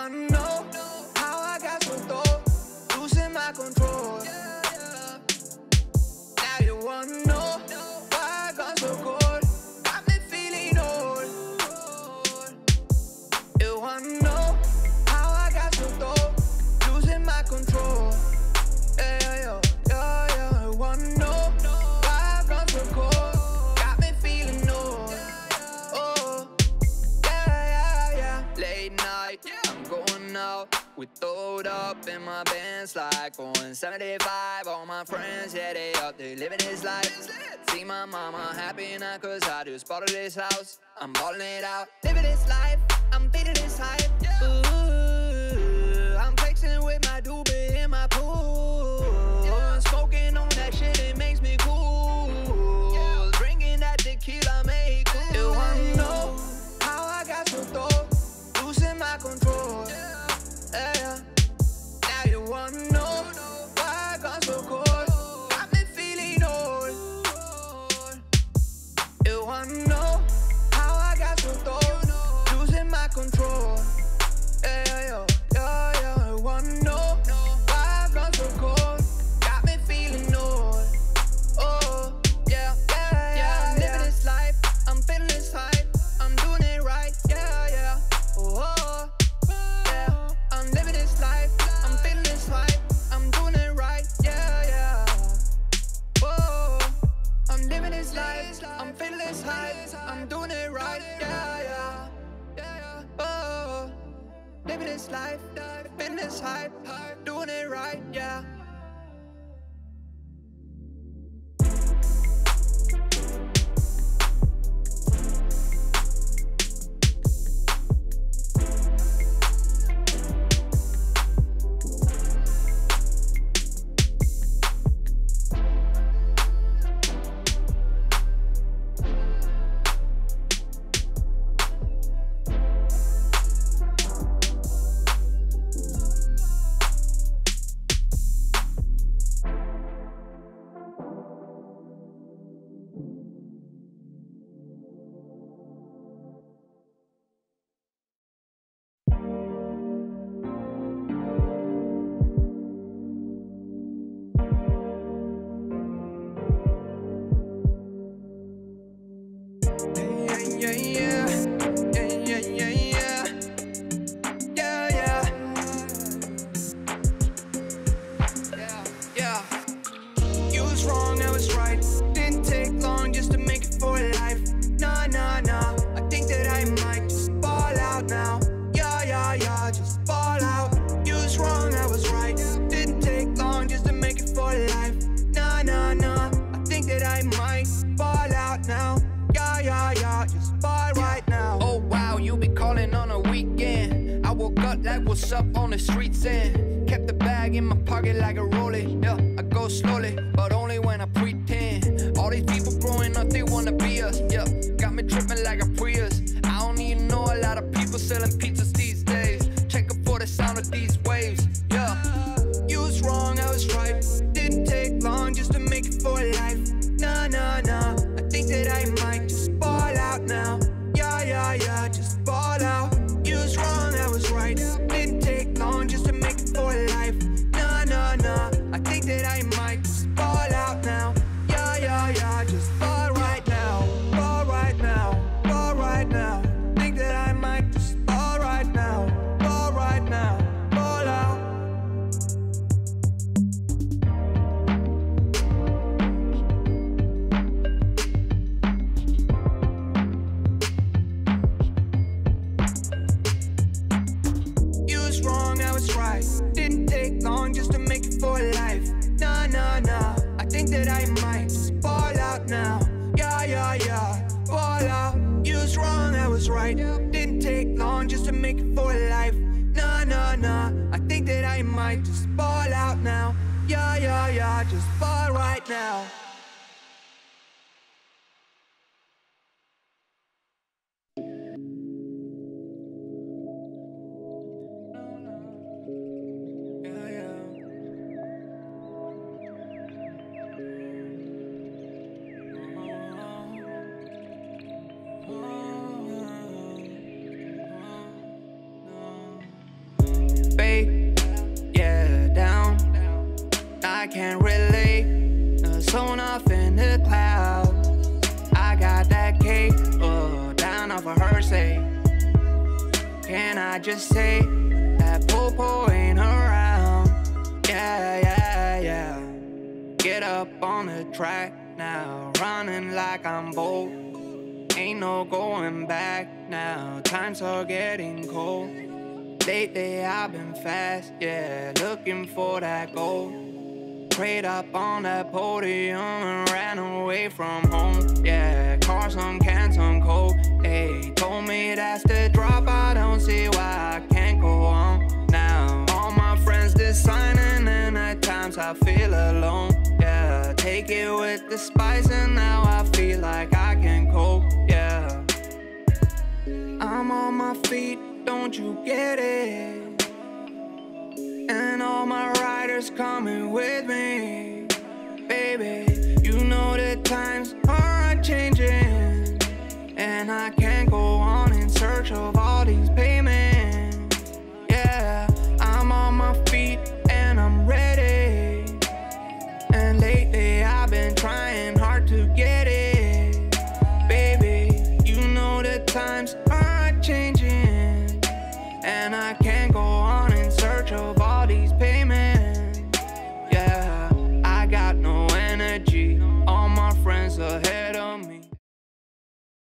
wanna know up in my bands like going 75. All my friends, yeah, they up, they living this life. See my mama happy now, cause I just bought this house. I'm balling it out, living this life. I'm feeling this hype. Ooh, I'm flexing with my doobie this life, feeling this hype, doing it right. Yeah, Yeah. Just fall out. You was wrong, I was right. Didn't take long just to make it for life. Nah, nah, nah. I think that I might fall out now. Yeah, yeah, yeah. Just fall right now. Oh wow, you be calling on a weekend. I woke up like what's up on the streets and kept the bag in my pocket like a rollie. Yeah, I go slowly, but only when I pretend. All these people growing up, they wanna be us. Yeah, got me tripping like a Prius. I don't even know a lot of people selling pizzas these take long just to make it for life. Nah, nah, nah. I think that I might just fall out now. Yeah, yeah, yeah. Fall out. You was wrong, I was right. Didn't take long just to make it for life. Nah, nah, nah. I think that I might just fall out now. Yeah, yeah, yeah. Just fall right now. Can't relate. Uh, sewn off in the cloud. I got that cake, uh, down off of her say. Can I just say that popo ain't around? Yeah, yeah, yeah. Get up on the track now, running like I'm bold. Ain't no going back now, times are getting cold. Lately I've been fast, yeah, looking for that gold. Prayed up on that podium and ran away from home. Yeah, car some can some cold. Hey, told me that's the drop. I don't see why I can't go on now. All my friends designing, and at times I feel alone. Yeah, take it with the spice, and now I feel like I can cope. Yeah, I'm on my feet don't you get it? And all my riders coming with me, baby. You know the times